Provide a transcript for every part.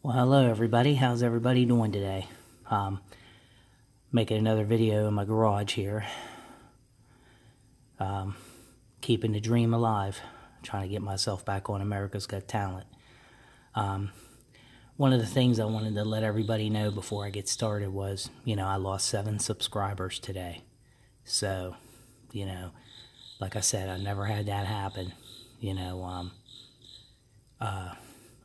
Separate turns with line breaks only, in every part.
Well, hello everybody. How's everybody doing today? Um, making another video in my garage here. Um, keeping the dream alive. Trying to get myself back on America's Got Talent. Um, one of the things I wanted to let everybody know before I get started was, you know, I lost seven subscribers today. So, you know, like I said, I never had that happen. You know, um, uh,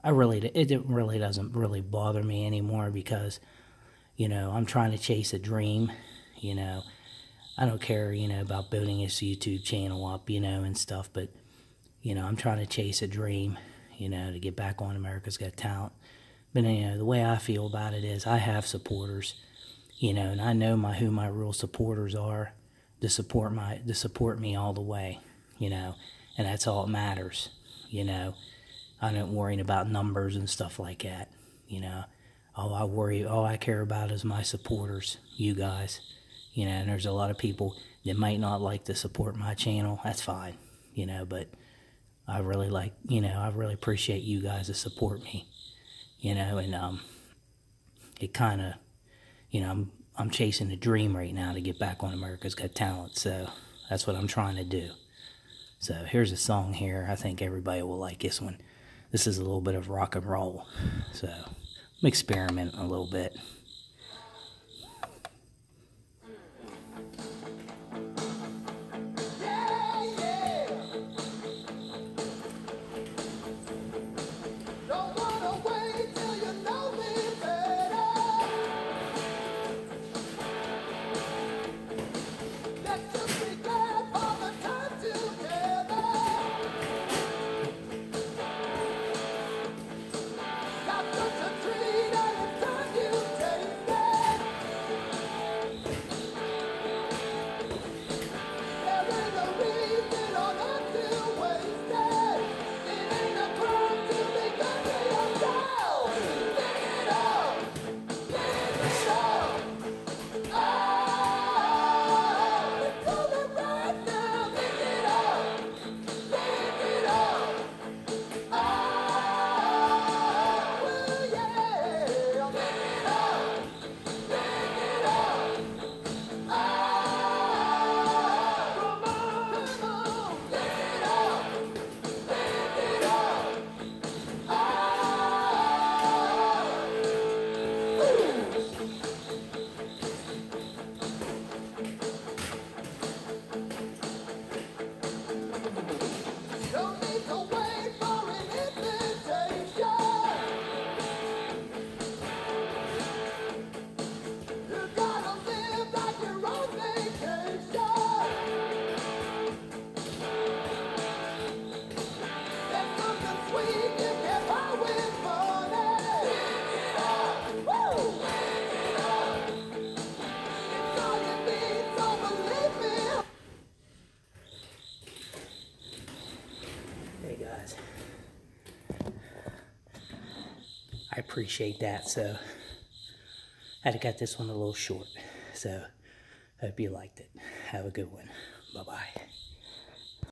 I really it really doesn't really bother me anymore because you know I'm trying to chase a dream. You know, I don't care you know about building this YouTube channel up you know and stuff, but you know I'm trying to chase a dream. You know to get back on America's Got Talent. But you know the way I feel about it is I have supporters. You know, and I know my who my real supporters are to support my to support me all the way. You know, and that's all that matters. You know I'm not worrying about numbers and stuff like that. You know, all I worry, all I care about is my supporters, you guys. You know, and there's a lot of people that might not like to support my channel. That's fine, you know, but I really like, you know, I really appreciate you guys to support me. You know, and um, it kind of, you know, I'm I'm chasing a dream right now to get back on America's Got Talent. So that's what I'm trying to do. So here's a song here. I think everybody will like this one this is a little bit of rock and roll. So I'm experimenting a little bit. I appreciate that. So I had to cut this one a little short. So hope you liked it. Have a good one. Bye-bye.